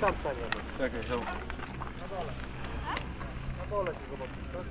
tam staniemy. Czekaj, ziom. Na dole się zobaczyć, tak?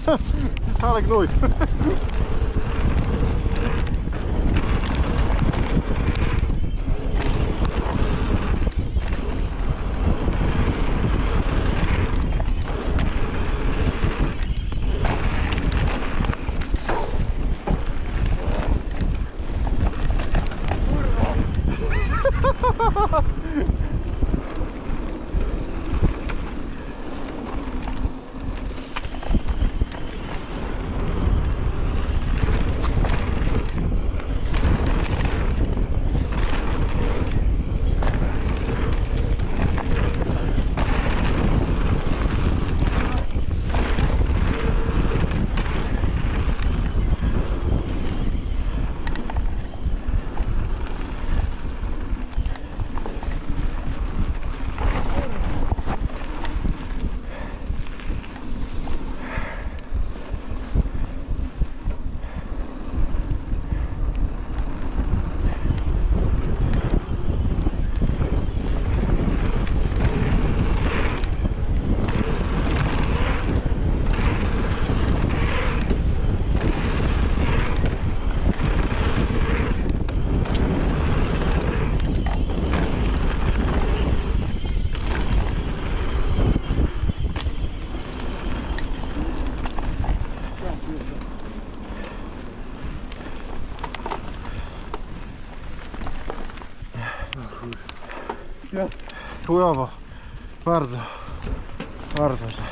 haal ik nooit. Chujowo. Bardzo. Bardzo źle.